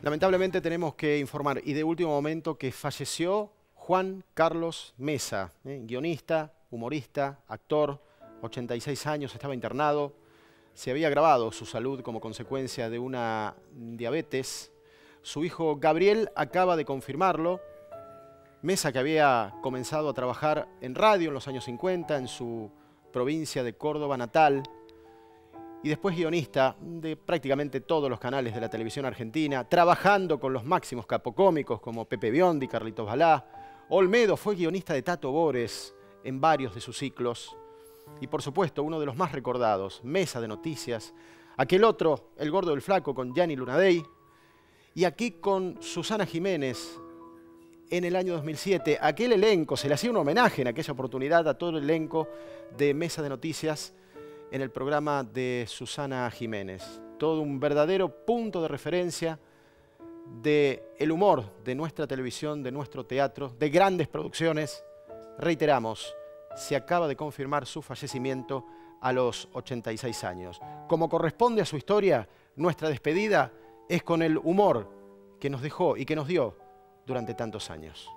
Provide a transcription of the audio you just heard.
Lamentablemente tenemos que informar, y de último momento, que falleció Juan Carlos Mesa, ¿eh? guionista, humorista, actor, 86 años, estaba internado, se había agravado su salud como consecuencia de una diabetes. Su hijo Gabriel acaba de confirmarlo. Mesa, que había comenzado a trabajar en radio en los años 50 en su provincia de Córdoba natal, y después guionista de prácticamente todos los canales de la televisión argentina, trabajando con los máximos capocómicos como Pepe Biondi, Carlitos Balá. Olmedo fue guionista de Tato Bores en varios de sus ciclos. Y por supuesto, uno de los más recordados, Mesa de Noticias. Aquel otro, El Gordo del Flaco, con Gianni Lunadei. Y aquí con Susana Jiménez, en el año 2007. Aquel elenco, se le hacía un homenaje en aquella oportunidad a todo el elenco de Mesa de Noticias en el programa de Susana Jiménez. Todo un verdadero punto de referencia de el humor de nuestra televisión, de nuestro teatro, de grandes producciones. Reiteramos, se acaba de confirmar su fallecimiento a los 86 años. Como corresponde a su historia, nuestra despedida es con el humor que nos dejó y que nos dio durante tantos años.